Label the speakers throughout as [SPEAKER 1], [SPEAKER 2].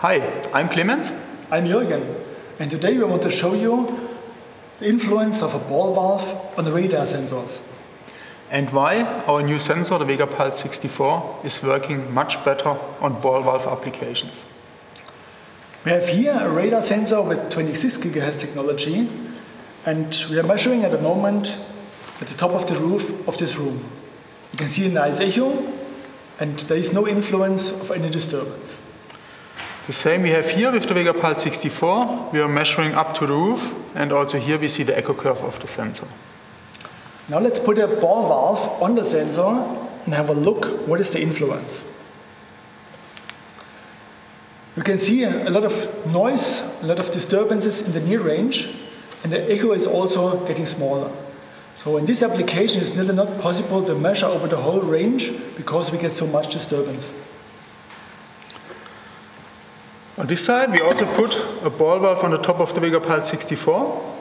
[SPEAKER 1] Hi, I'm Clemens.
[SPEAKER 2] I'm Jürgen, and today we want to show you the influence of a ball valve on the radar sensors.
[SPEAKER 1] And why our new sensor, the VEGAPULS 64, is working much better on ball valve applications.
[SPEAKER 2] We have here a radar sensor with 26 GHz technology, and we are measuring at the moment at the top of the roof of this room. You can see a nice echo, and there is no influence of any disturbance.
[SPEAKER 1] The same we have here with the VEGAPULS 64. We are measuring up to the roof, and also here we see the echo curve of the sensor.
[SPEAKER 2] Now let's put a ball valve on the sensor and have a look what is the influence. You can see a lot of noise, a lot of disturbances in the near range, and the echo is also getting smaller. So in this application, it's nearly not possible to measure over the whole range because we get so much disturbance.
[SPEAKER 1] On this side, we also put a ball valve on the top of the VEGAPULS 64.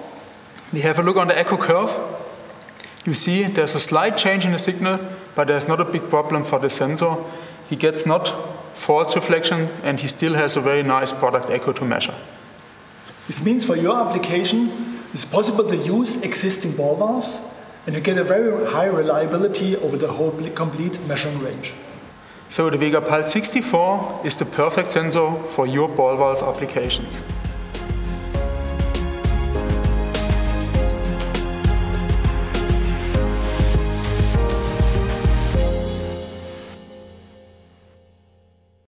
[SPEAKER 1] We have a look on the echo curve. You see there's a slight change in the signal, but there's not a big problem for the sensor. He gets not false reflection, and he still has a very nice product echo to measure.
[SPEAKER 2] This means for your application, it's possible to use existing ball valves, and you get a very high reliability over the whole complete measuring range.
[SPEAKER 1] So the VEGAPULS 64 is the perfect sensor for your ball valve applications.